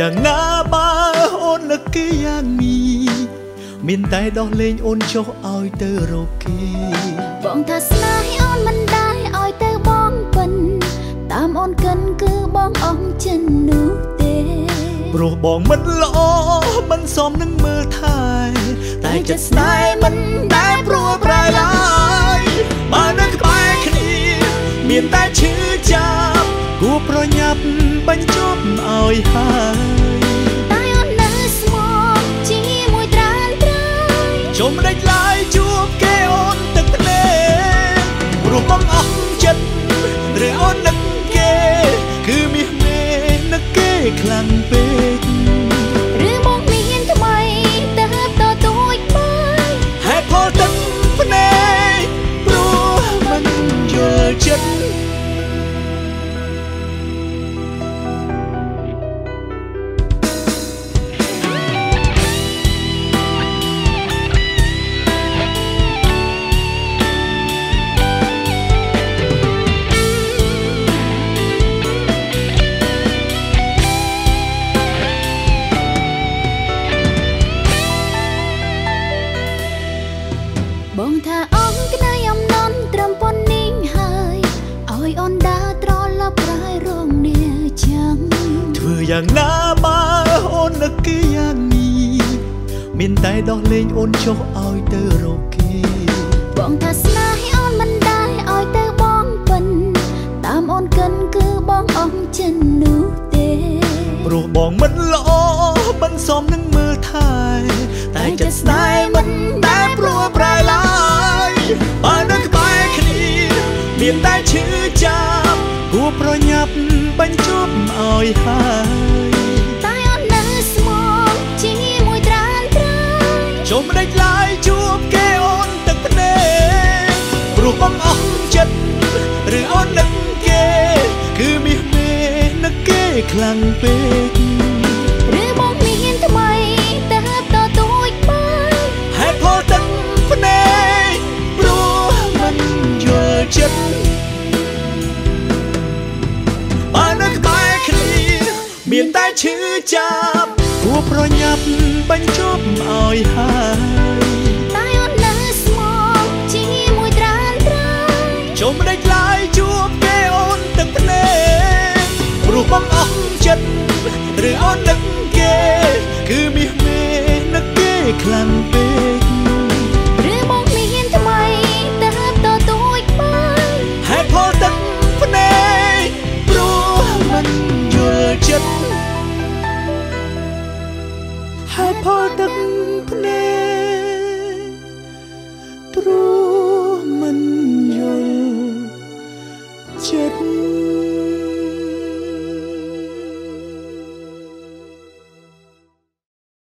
យ៉ាងណាបើអូននឹកគេយ៉ាងនេះមានតែដោះលែងអូនចុះឲ្យទៅរកគេបងថាស្នេហ៍អូនមិនដែរឲ្យទៅបងពិនតាមអូនកិនគឺបងអស់ចិននោះទេព្រោះបងមិនល្អមិនសមនឹងមើលថែតែចិត្តស្នេហ៍មិនដែលព្រួលប្រែឡើយបើនៅក្បែរគ្នាមានតែឈឺចាប់គួរ ប្រញាប់បញ្ចប់ឲ្យហើយ យ៉ាងណាបើអូននឹកគេយ៉ាងនេះមានតែដោះលែងអូនចុះឲ្យទៅរកគេបងថាស្នេហ៍អូនមិនដែរឲ្យទៅបងពិនតាមអូនកិនគឺបងអស់ចិននោះទេព្រោះបងមិនល្អមិនសមនឹងមើលថែតែចិត្តស្នេហ៍មិនដែលព្រួលប្រែឡើយបើនៅក្បែរគ្នាមានតែឈឺចាប់ គួរប្រញាប់បញ្ចប់ឲ្យហើយតែអូននៅស្មោកជាមួយត្រានត្រៃជុំដេចឡើយជួបគេអូនទឹកភ្នែកព្រោះបងអស់ចិត្តឬអូននឹកគេ គឺមាសមេនឹកគេខ្លាំងពេក ឈឺចាប់គួរប្រញាប់បញ្ចប់ឲ្យហើយតែអូននៅស្មោកជាមួយត្រានត្រៃជុំដេចឡើយជួបគេអូនទឹកភ្នែកព្រោះបងអស់ចិត្តឬអូននឹកគេ គឺមាសមេនឹកគេខ្លាំង ផលទឹកភ្នែកព្រោះមិនយល់ចិត្ត